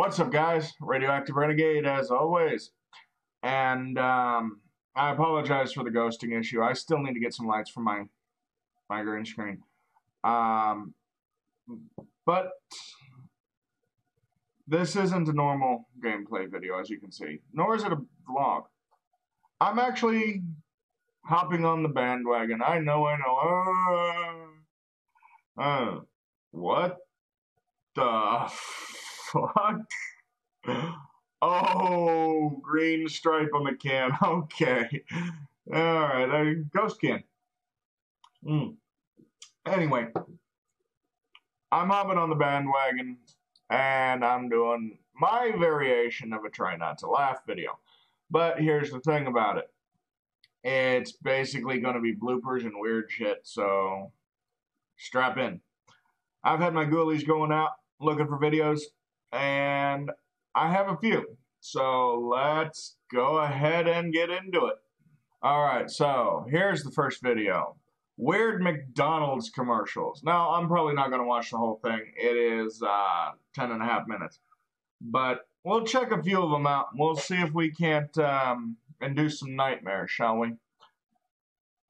What's up, guys? Radioactive Renegade, as always. And um, I apologize for the ghosting issue. I still need to get some lights for my my green screen. Um, but this isn't a normal gameplay video, as you can see, nor is it a vlog. I'm actually hopping on the bandwagon. I know, I know. Uh, uh, what the fuck? Oh, green stripe on the can. Okay. Alright, a ghost can. Mm. Anyway, I'm hopping on the bandwagon and I'm doing my variation of a try not to laugh video. But here's the thing about it. It's basically going to be bloopers and weird shit, so strap in. I've had my ghoulies going out looking for videos, and I have a few. So let's go ahead and get into it. Alright, so here's the first video. Weird McDonald's commercials. Now, I'm probably not going to watch the whole thing. It is uh, 10 and a half minutes. But we'll check a few of them out. We'll see if we can't um, induce some nightmares, shall we?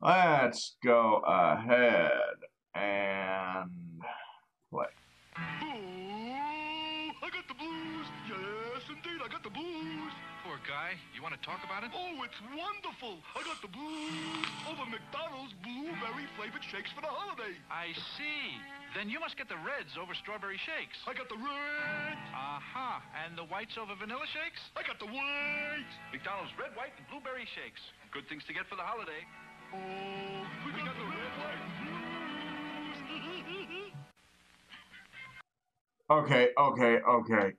Let's go ahead and play. Guy. You want to talk about it? Oh, it's wonderful. I got the blues over McDonald's blueberry flavored shakes for the holiday. I see. Then you must get the reds over strawberry shakes. I got the reds. Aha. And the whites over vanilla shakes? I got the whites. McDonald's red, white, and blueberry shakes. Good things to get for the holiday. Oh, we, got, the red, white, and blues. Okay, okay, okay.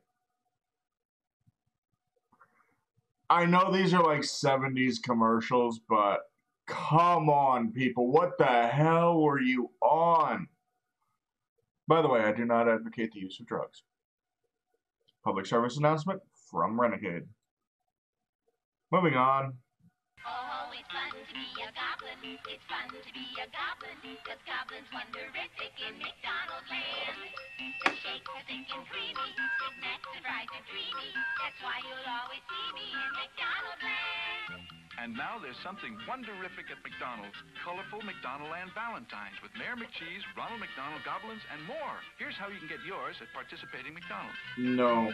I know these are like 70s commercials, but come on, people. What the hell were you on? By the way, I do not advocate the use of drugs. Public service announcement from Renegade. Moving on. Oh, it's fun to be a goblin. It's fun to be a goblin. Cause goblins wonderific in McDonald's land. Thick and creamy. Big Macs and fries dreamy. That's why you'll always see me in McDonald's land. And now there's something wonderific at McDonald's. Colorful McDonaldland Valentines with Mayor McCheese, Ronald McDonald Goblins, and more. Here's how you can get yours at participating McDonald's. No.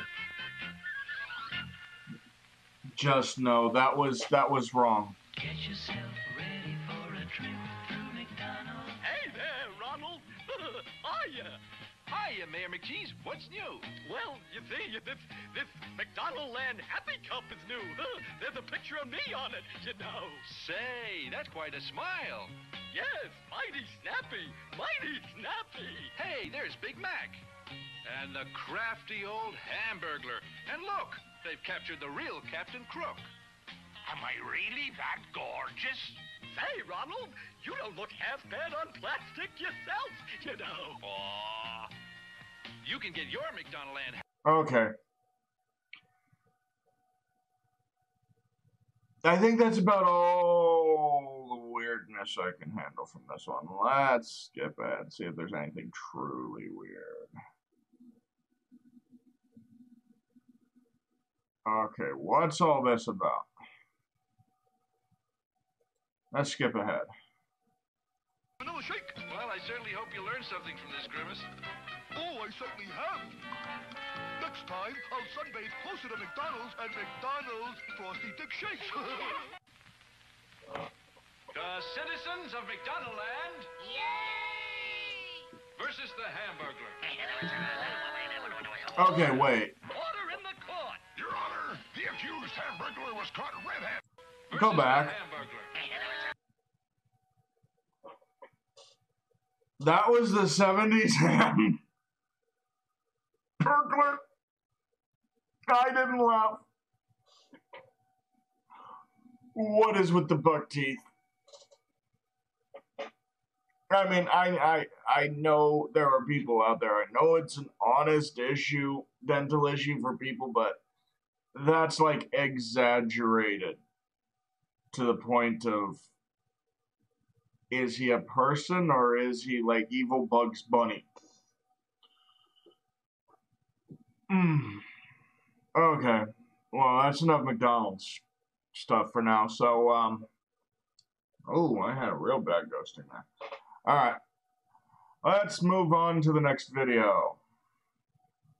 Just no. That was that was wrong. Get yourself ready for a trip to McDonald's. Hey there, Ronald. Hiya. Hiya, Mayor McCheese. What's new? Well, you see, this this McDonald Land Happy Cup is new. There's a picture of me on it, you know. Say, that's quite a smile. Yes, mighty snappy, mighty snappy. Hey, there's Big Mac. And the crafty old Hamburglar. And look, they've captured the real Captain Crook. Am I really that gorgeous? Say, Ronald, you don't look half bad on plastic yourself, you know. Aw. You can get your McDonaldland Okay. I think that's about all the weirdness I can handle from this one. Let's skip ahead and see if there's anything truly weird. Okay, what's all this about? Let's skip ahead. Vanilla shake. Well, I certainly hope you learned something from this, Grimace. Oh, I certainly have. Next time, I'll sunbathe closer to McDonald's and McDonald's Frosty Dick Shakes. The citizens of McDonaldland Yay! versus the Hamburglar. Okay, wait. Order in the court. Your Honor, the accused hamburglar was caught red-handed. Go back. The Hamburglar. That was the 70s ham. Burglar. I didn't laugh. What is with the buck teeth? I mean, I, I I know there are people out there. I know it's an honest issue, dental issue for people, but that's like exaggerated to the point of is he a person or is he like evil Bugs Bunny? Mm. Okay. Well, that's enough McDonald's stuff for now. So, um, oh, I had a real bad ghosting there. All right. Let's move on to the next video.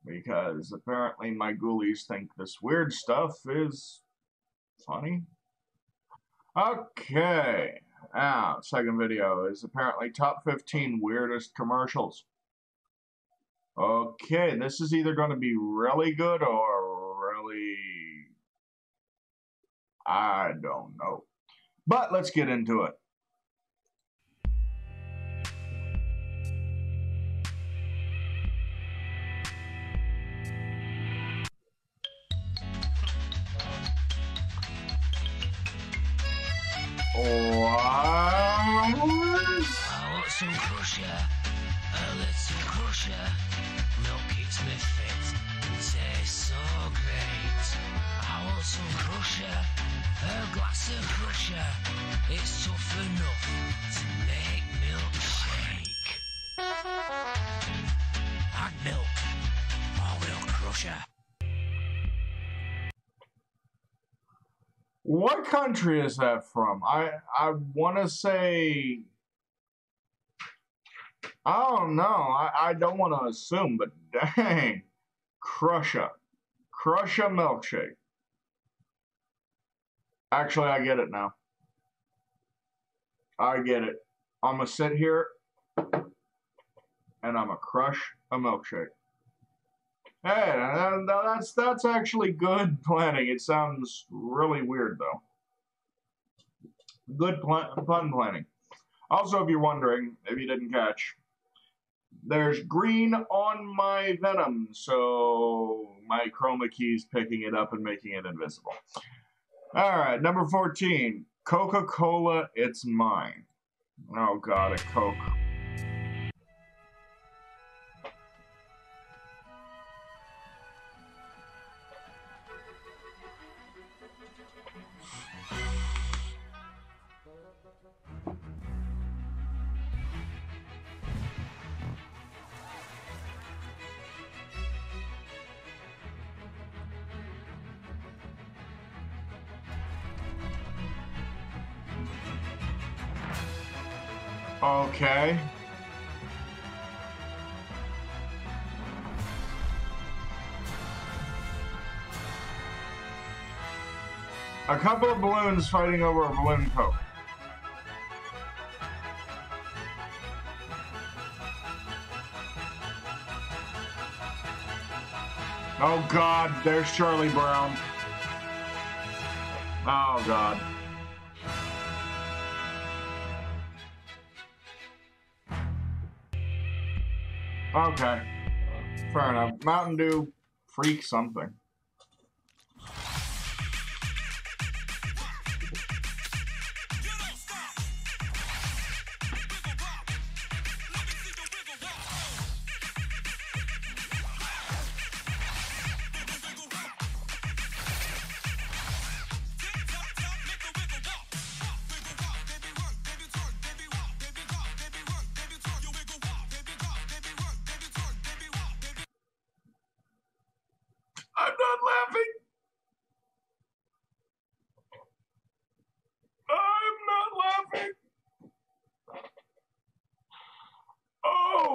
Because apparently my ghoulies think this weird stuff is funny. Okay. Now, second video is apparently top 15 weirdest commercials. Okay, this is either going to be really good or really. I don't know. But let's get into it. Crusher. What country is that from? I I want to say. I don't know. I, I don't want to assume, but dang. Crusher. Crusher milkshake. Actually, I get it now. I get it. I'm to sit here and I'm to crush a milkshake. Hey, that- that- that's that's actually good planning. It sounds really weird though. Good pl- pun planning. Also, if you're wondering, if you didn't catch, there's green on my Venom, so my chroma key's picking it up and making it invisible. All right, number 14, Coca-Cola, it's mine. Oh God, a Coke. Couple of balloons fighting over a balloon coke. Oh God, there's Charlie Brown. Oh God. Okay. Fair enough. Mountain Dew, freak something.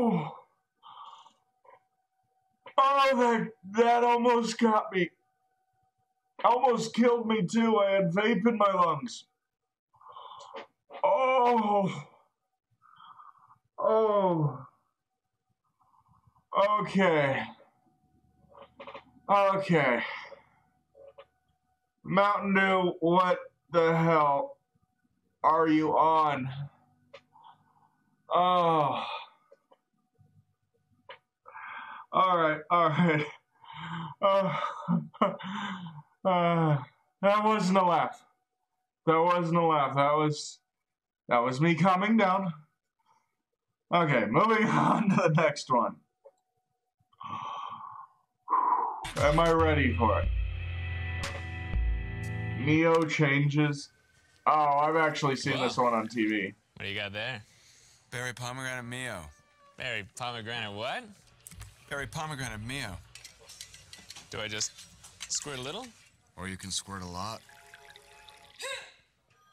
Oh. Oh, that that almost got me. Almost killed me too. I had vape in my lungs. Oh. Oh. Okay. Okay. Mountain Dew, what the hell are you on? Oh. All right, all right. Uh, uh, that wasn't a laugh. That wasn't a laugh. That was that was me calming down. Okay, moving on to the next one. Am I ready for it? Mio changes. Oh, I've actually seen this one on TV. What do you got there? Berry pomegranate Mio. Berry pomegranate what? Berry pomegranate Mio. Do I just Squirt a little? Or you can squirt a lot.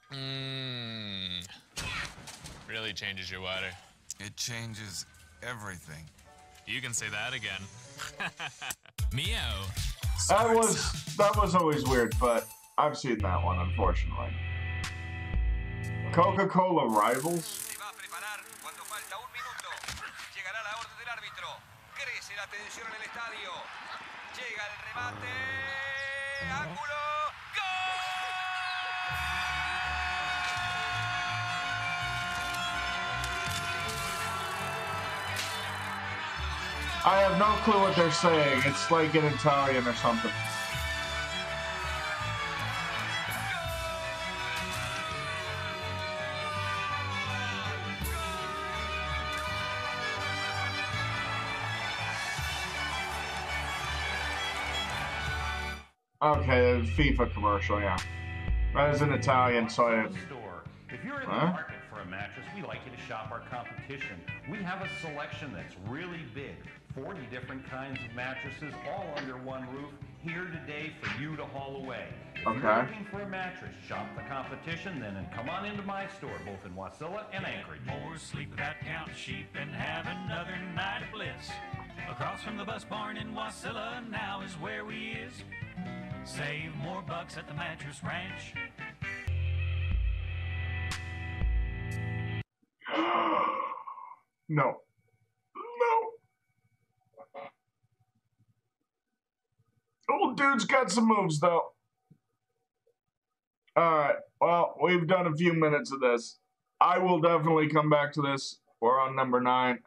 Mmm. Really changes your water. It changes everything. You can say that again. Meow. That was that was always weird, but I've seen that one, unfortunately. Coca-Cola rivals. La tensión en el estadio. Llega el remate. ¡Ángulo! I have no clue what they're saying. It's like in Italian or something. Okay, FIFA commercial, yeah. That is an Italian, so I. store. If you're in the market for a mattress, we like you to shop our competition. We have a selection that's really big. 40 different kinds of mattresses, all under one roof, here today for you to haul away. If you're looking for a mattress, shop the competition, then and come on into my store, both in Wasilla and Anchorage. More sleep without counting sheep and have another night of bliss. Across from the bus barn in Wasilla, now is where we is. Save more bucks at the mattress ranch. No. No. Old dude's got some moves, though. Alright, well, we've done a few minutes of this. I will definitely come back to this. We're on number nine.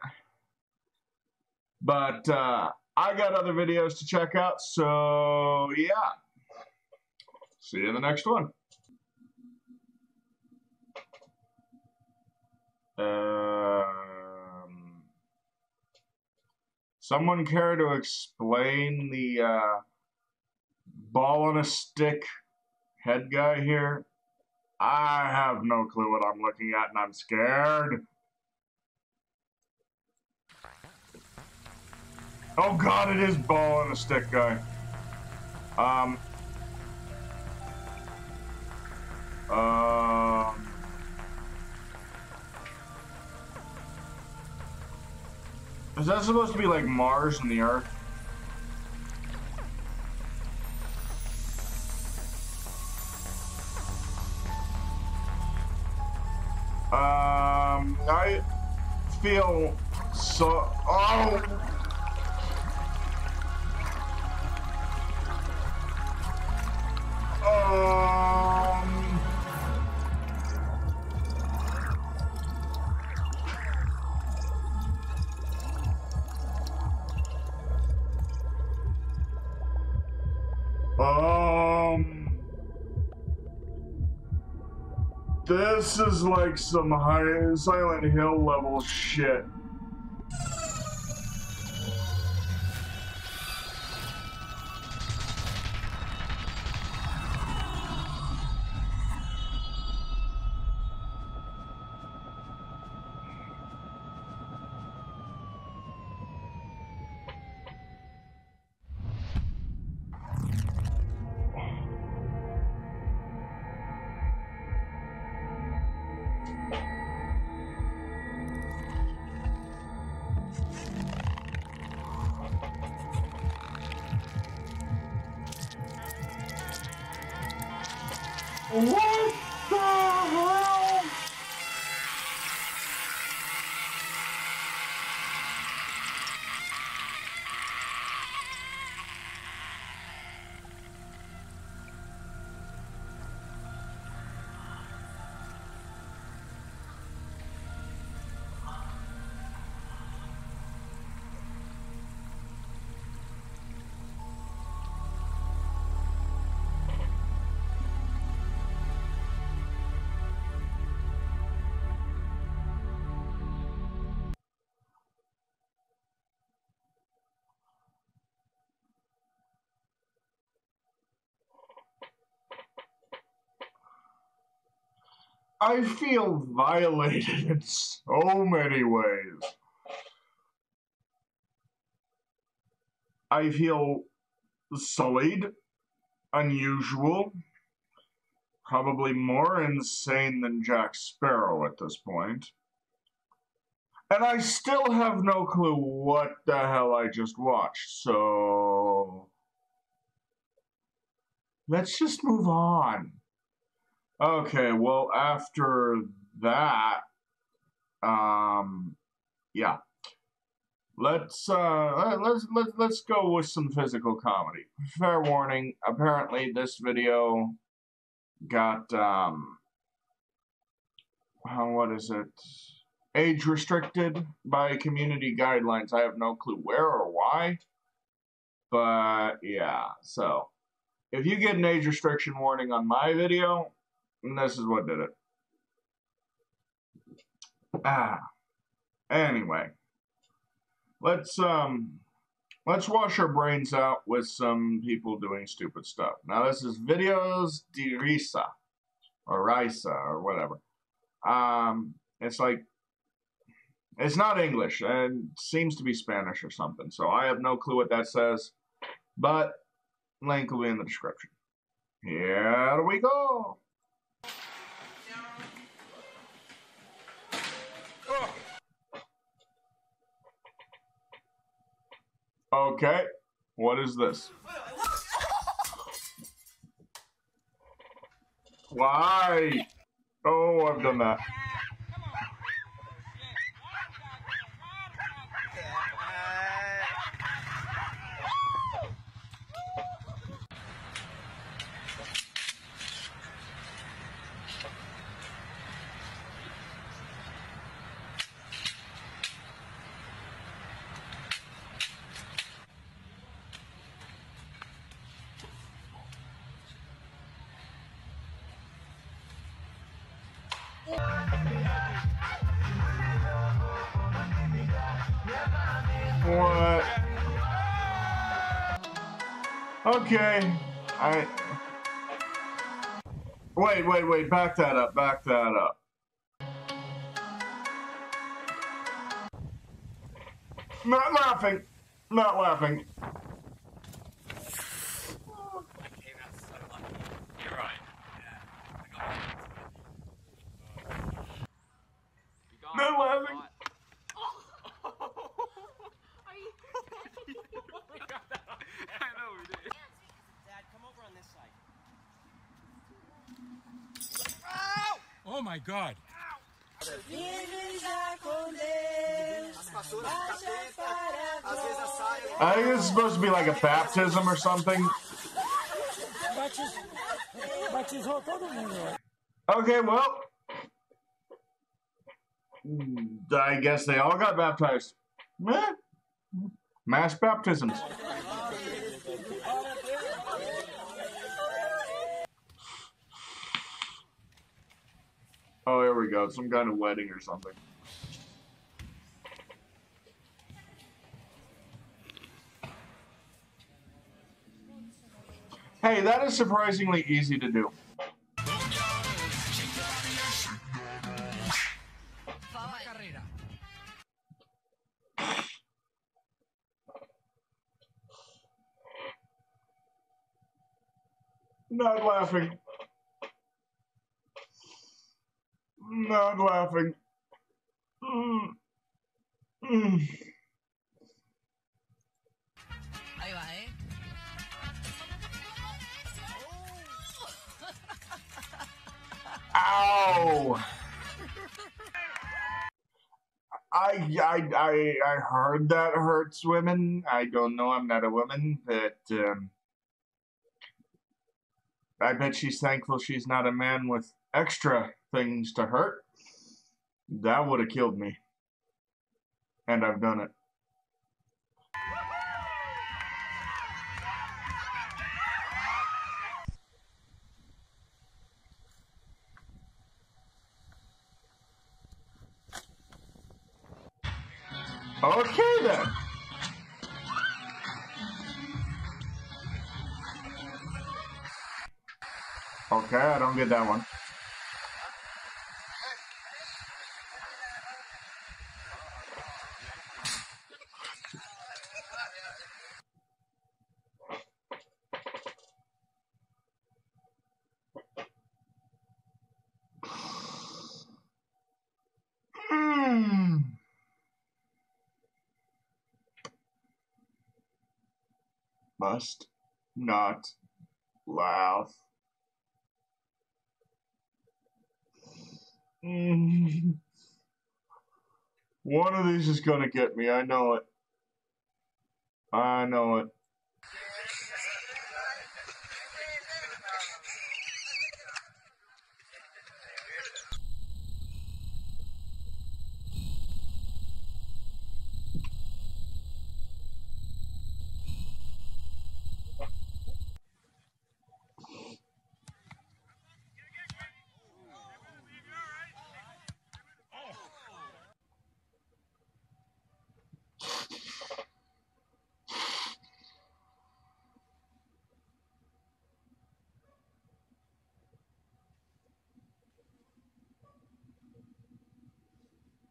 But uh, I got other videos to check out, so yeah. See you in the next one. Um, someone care to explain the uh, ball on a stick head guy here? I have no clue what I'm looking at, and I'm scared. Oh god, it is ball on a stick guy. Um. Um. Is that supposed to be like Mars and the Earth? Feel This is like some high Silent Hill level shit. I feel violated in so many ways. I feel sullied. unusual. Probably more insane than Jack Sparrow at this point. And I still have no clue what the hell I just watched, so. Let's just move on. Okay, well, after that, um, yeah. Let's uh let's let's let's go with some physical comedy. Fair warning, apparently this video got um how what is it? Age restricted by community guidelines. I have no clue where or why. But yeah, so if you get an age restriction warning on my video, this is what did it. Ah. Anyway let's um let's wash our brains out with some people doing stupid stuff. Now this is videos de risa or risa or whatever. Um, it's like it's not English and seems to be Spanish or something. So I have no clue what that says, but link will be in the description. Here we go. Okay. What is this? Why? Oh, I've done that. What? Okay. I. Wait, wait, wait. Back that up. Back that up. Not laughing. Not laughing. Not laughing. Oh my god. I think it's supposed to be like a baptism or something. Okay, well. I guess they all got baptized. Eh. Mass baptisms. Oh, here we go. Some kind of wedding or something. Hey, that is surprisingly easy to do. Not laughing. Not laughing. Mm. Mm. Ow! I, I, I, I heard that hurts women. I don't know. I'm not a woman, but um, I bet she's thankful she's not a man with extra things to hurt. That would have killed me. And I've done it. Okay then. Okay, I don't get that one. Must not laugh. Mm. One of these is gonna get me, I know it. I know it.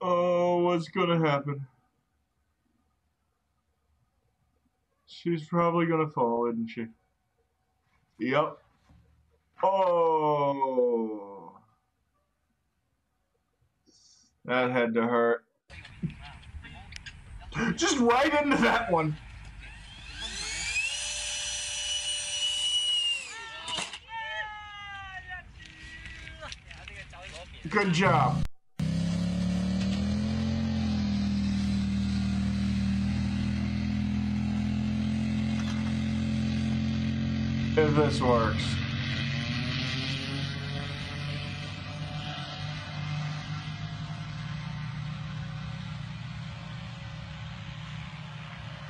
Oh, what's gonna happen? She's probably gonna fall, isn't she? Yep. Oh. That had to hurt. Just right into that one. Good job. If this works.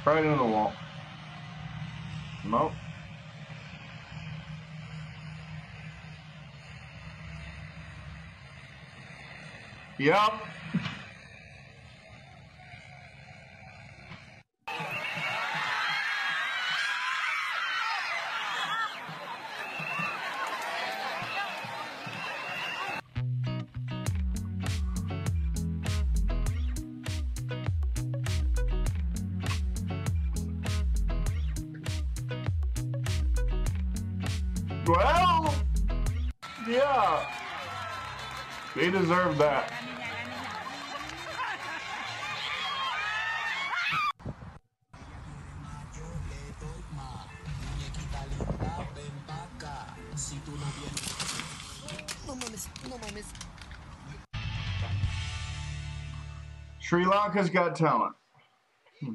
Right into the wall. Nope. Yep. They deserve that. Sri Lanka's got talent. Hmm.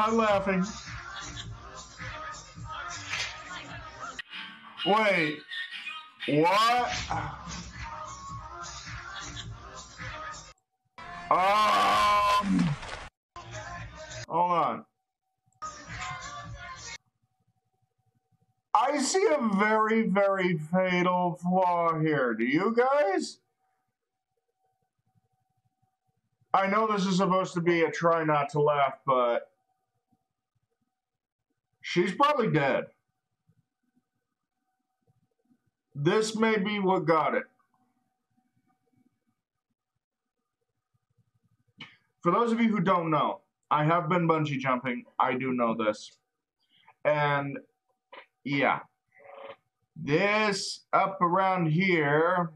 Not laughing. Wait. What? Um. Hold on. I see a very, very fatal flaw here. Do you guys? I know this is supposed to be a try not to laugh, but she's probably dead. This may be what got it. For those of you who don't know, I have been bungee jumping. I do know this. And yeah, this up around here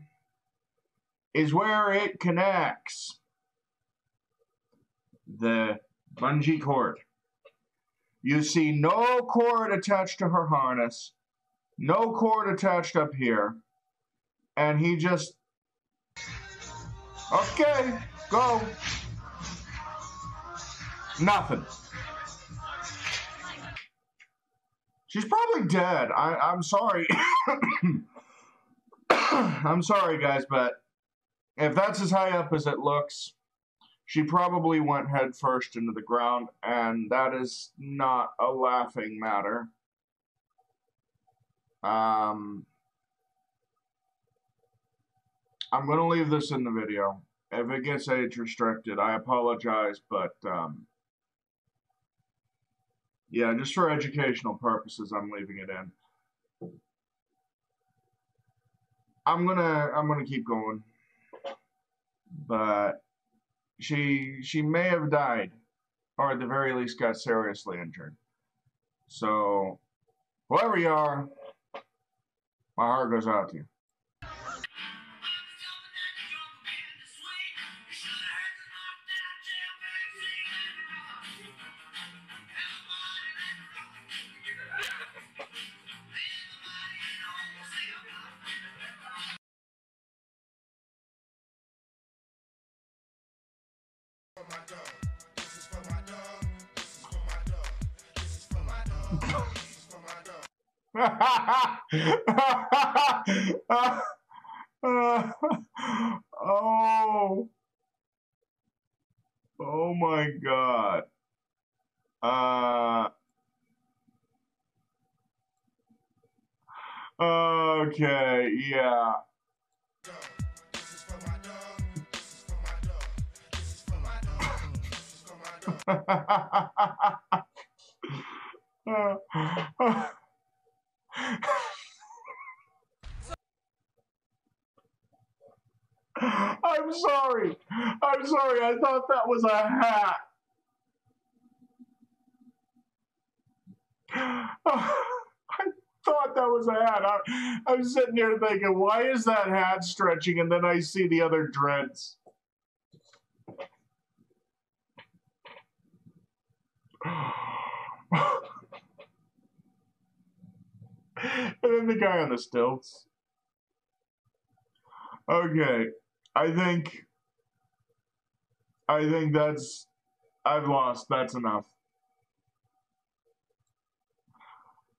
is where it connects the bungee cord. You see no cord attached to her harness, no cord attached up here, and he just, okay, go. Nothing. She's probably dead. I, I'm sorry. I'm sorry, guys, but if that's as high up as it looks, she probably went headfirst into the ground, and that is not a laughing matter. Um, I'm going to leave this in the video. If it gets age restricted, I apologize, but um, Yeah, just for educational purposes, I'm leaving it in. I'm gonna I'm gonna keep going, but she she may have died, or at the very least got seriously injured. So, whoever you are, my heart goes out to you. oh. Oh my god. Uh. Okay, yeah. I'm sorry. I'm sorry. I thought that was a hat. I thought that was a hat. I, I'm sitting here thinking, why is that hat stretching? And then I see the other dreads. and then the guy on the stilts. Okay, I think I think that's I've lost. That's enough.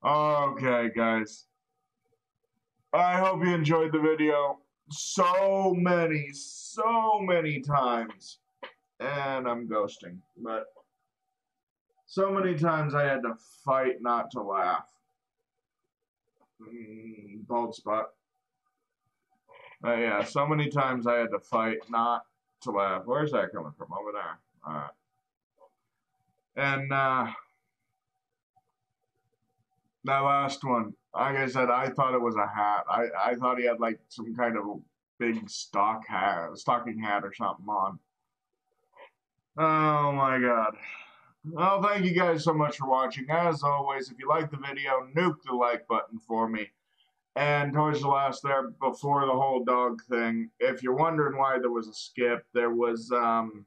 Okay, guys. I hope you enjoyed the video so many, so many times. And I'm ghosting, but so many times I had to fight not to laugh. Mm, bald spot. Uh, yeah, so many times I had to fight not to laugh. Where's that coming from? Over there. Alright. And, uh, that last one, like I said, I thought it was a hat. I, I thought he had, like, some kind of big stock hat, stocking hat or something on. Oh, my God. Well, thank you guys so much for watching. As always, if you like the video, nuke the like button for me. And towards the last there, before the whole dog thing, if you're wondering why there was a skip, there was um,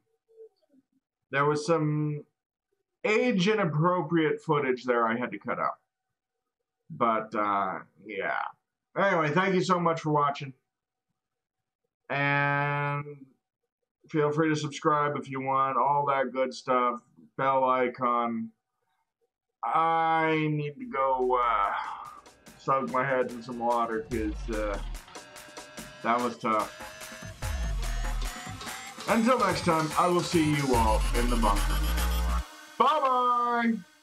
there was some age inappropriate footage there I had to cut out. But uh, yeah. Anyway, thank you so much for watching, and feel free to subscribe if you want. All that good stuff. Bell icon. I need to go. Uh, soak my head in some water because uh, that was tough. Until next time, I will see you all in the bunker. Bye bye!